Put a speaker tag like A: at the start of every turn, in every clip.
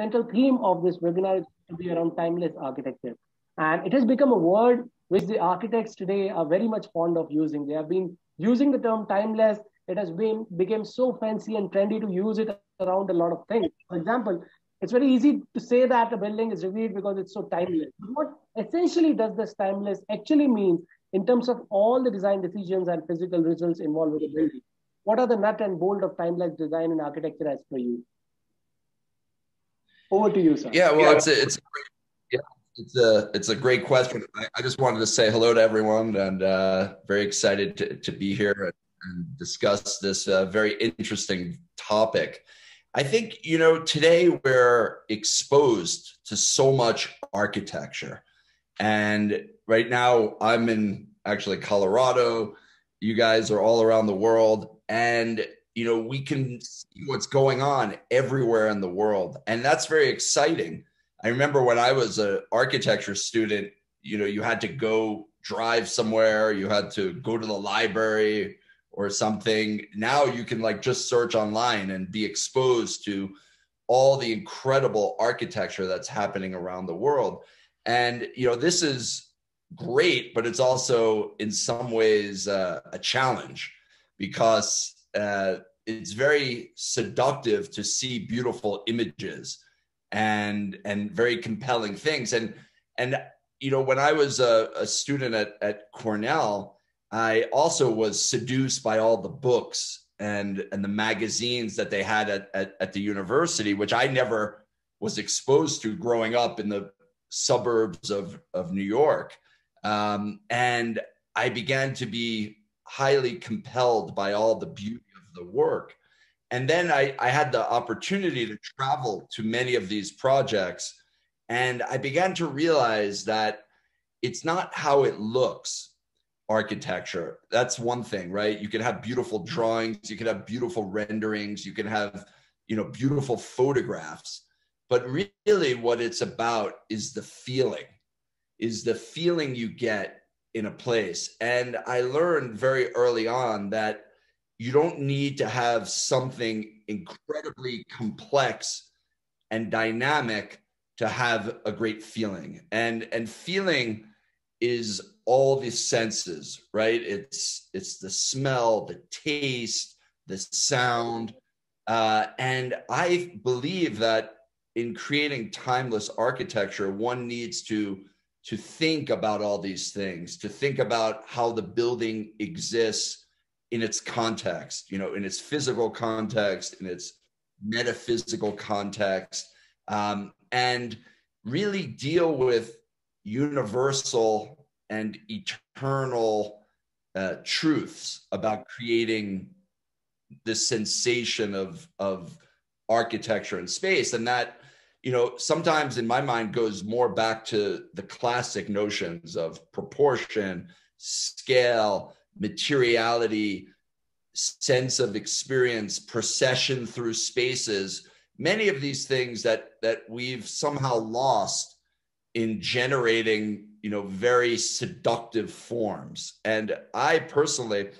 A: central theme of this webinar is to be around timeless architecture. And it has become a word which the architects today are very much fond of using. They have been using the term timeless. It has been became so fancy and trendy to use it around a lot of things. For example, it's very easy to say that a building is revered because it's so timeless. What essentially does this timeless actually mean in terms of all the design decisions and physical results involved with the building? What are the nut and bolt of timeless design and architecture as per you? Over to you, sir.
B: Yeah, well, it's a, it's a great, yeah, it's a it's a great question. I, I, just wanted to say hello to everyone, and uh, very excited to, to be here and, and discuss this uh, very interesting topic. I think you know today we're exposed to so much architecture, and right now I'm in actually Colorado. You guys are all around the world, and you know we can see what's going on everywhere in the world. And that's very exciting. I remember when i was an architecture student you know you had to go drive somewhere you had to go to the library or something. Now you can like just search online and be exposed to all the incredible architecture that's happening around the world. And you know this is great but it's also in some ways uh, a challenge because uh, it's very seductive to see beautiful images and and very compelling things. And and you know when i was a, a student at, at cornell i also was seduced by all the books and and the magazines that they had at, at, at the university which i never was exposed to growing up in the suburbs of of new york. Um, and i began to be highly compelled by all the beauty of the work. And then I, I had the opportunity to travel to many of these projects. And I began to realize that it's not how it looks architecture that's one thing right you can have beautiful drawings you can have beautiful renderings you can have you know beautiful photographs but really what it's about is the feeling is the feeling you get in a place. And i learned very early on that you don't need to have something incredibly complex and dynamic to have a great feeling. And and feeling is all the senses right? It's it's the smell the taste the sound. Uh, and i believe that in creating timeless architecture one needs to to think about all these things to think about how the building exists in its context, you know, in its physical context, in its metaphysical context, um, and really deal with universal and eternal uh, truths about creating this sensation of of architecture and space. And that you know sometimes in my mind goes more back to the classic notions of proportion scale materiality, sense of experience, procession through spaces, many of these things that that we've somehow lost in generating, you know, very seductive forms. And I personally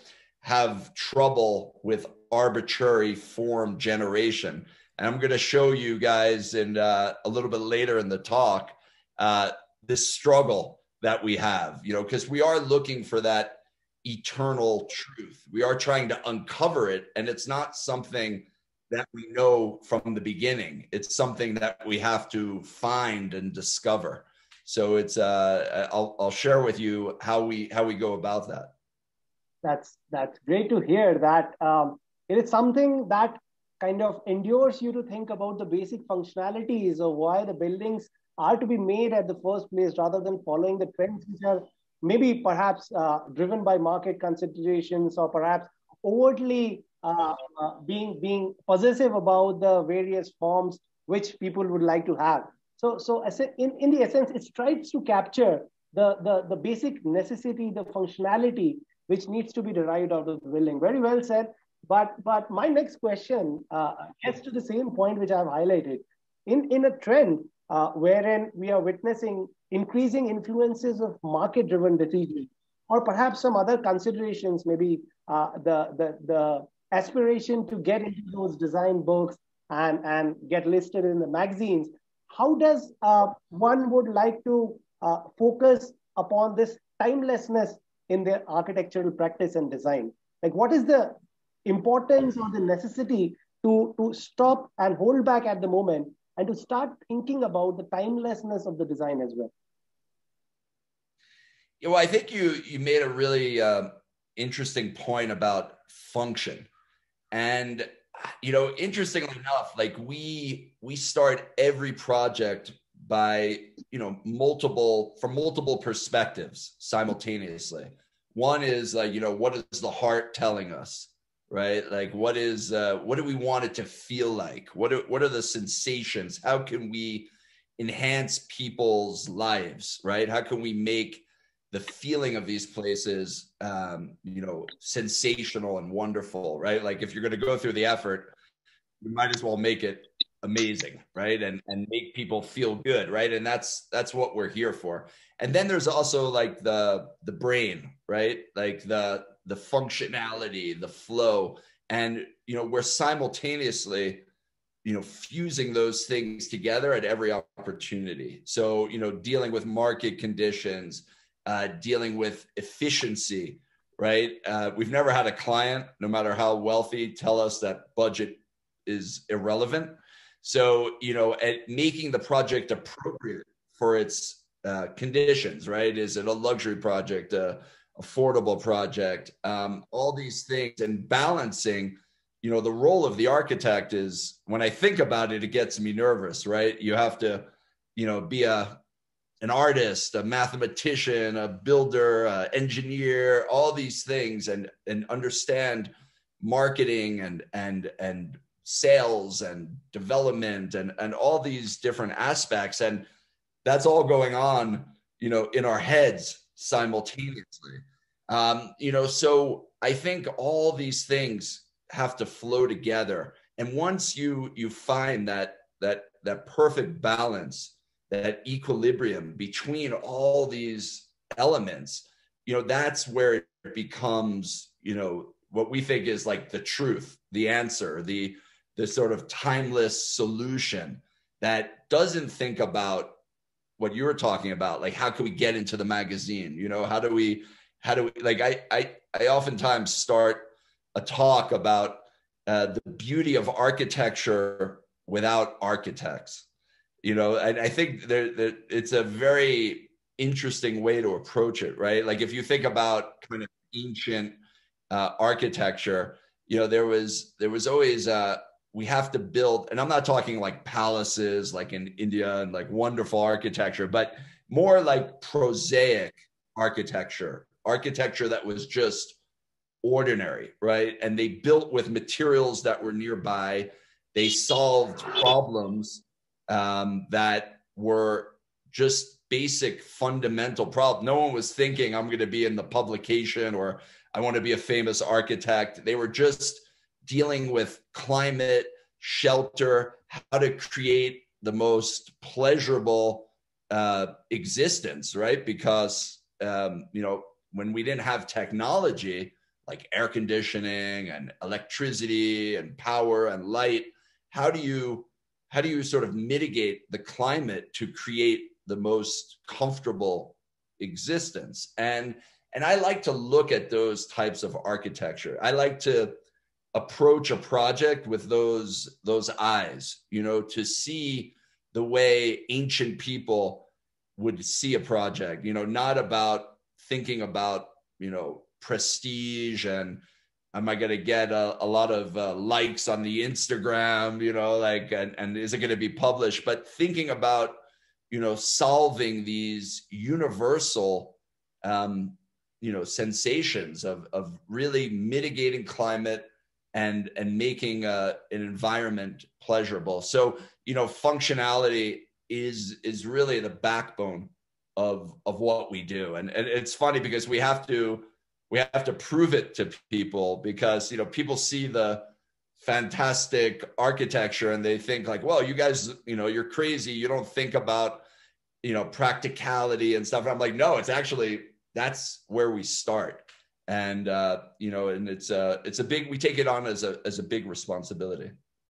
B: have trouble with arbitrary form generation. And I'm going to show you guys in uh, a little bit later in the talk uh, this struggle that we have, you know, because we are looking for that eternal truth. We are trying to uncover it, and it's not something that we know from the beginning. It's something that we have to find and discover. So it's uh, I'll I'll share with you how we how we go about that.
A: That's that's great to hear. That um, it is something that kind of endures you to think about the basic functionalities of why the buildings are to be made at the first place rather than following the trends which are maybe perhaps uh, driven by market considerations or perhaps overtly uh, uh, being being possessive about the various forms which people would like to have. So, so in, in the essence, it tries to capture the, the, the basic necessity, the functionality which needs to be derived out of the building. Very well said. But, but my next question uh, gets to the same point which I've highlighted. In, in a trend uh, wherein we are witnessing increasing influences of market driven decisions, or perhaps some other considerations, maybe uh, the, the, the aspiration to get into those design books, and, and get listed in the magazines. How does uh, one would like to uh, focus upon this timelessness in their architectural practice and design? Like, what is the importance or the necessity to, to stop and hold back at the moment and to start thinking about the timelessness of the design as well?
B: Yeah, well, I think you you made a really uh, interesting point about function, and you know, interestingly enough, like we we start every project by you know multiple from multiple perspectives simultaneously. One is like you know what is the heart telling us, right? Like what is uh, what do we want it to feel like? What are, what are the sensations? How can we enhance people's lives, right? How can we make the feeling of these places um, you know sensational and wonderful right like if you're going to go through the effort you might as well make it amazing right and and make people feel good right and that's that's what we're here for and then there's also like the the brain right like the the functionality the flow and you know we're simultaneously you know fusing those things together at every opportunity so you know dealing with market conditions uh, dealing with efficiency, right? Uh, we've never had a client, no matter how wealthy, tell us that budget is irrelevant. So, you know, at making the project appropriate for its uh, conditions, right? Is it a luxury project, a affordable project? Um, all these things and balancing, you know, the role of the architect is when I think about it, it gets me nervous, right? You have to, you know, be a an artist, a mathematician, a builder, a engineer, all these things, and and understand marketing and and and sales and development and and all these different aspects, and that's all going on, you know, in our heads simultaneously. Um, you know, so I think all these things have to flow together, and once you you find that that that perfect balance that equilibrium between all these elements you know that's where it becomes you know what we think is like the truth the answer the the sort of timeless solution that doesn't think about what you were talking about. Like how can we get into the magazine? You know how do we how do we like i i, I oftentimes start a talk about uh, the beauty of architecture without architects. You know and i think there, there, it's a very interesting way to approach it right? Like if you think about kind of ancient uh, architecture you know there was there was always uh we have to build and i'm not talking like palaces like in india and like wonderful architecture but more like prosaic architecture architecture that was just ordinary right and they built with materials that were nearby they solved problems um, that were just basic fundamental problems. No one was thinking I'm going to be in the publication or I want to be a famous architect. They were just dealing with climate, shelter, how to create the most pleasurable uh, existence, right? Because um, you know when we didn't have technology like air conditioning and electricity and power and light, how do you how do you sort of mitigate the climate to create the most comfortable existence? And and i like to look at those types of architecture. I like to approach a project with those those eyes you know to see the way ancient people would see a project you know not about thinking about you know prestige and am I going to get a, a lot of uh, likes on the Instagram, you know, like, and, and is it going to be published? But thinking about, you know, solving these universal, um, you know, sensations of, of really mitigating climate and, and making uh, an environment pleasurable. So, you know, functionality is, is really the backbone of, of what we do. And, and it's funny because we have to, we have to prove it to people because you know people see the fantastic architecture and they think like well you guys you know you're crazy. You don't think about you know practicality and stuff. And i'm like no it's actually that's where we start. And uh you know and it's a it's a big we take it on as a as a big responsibility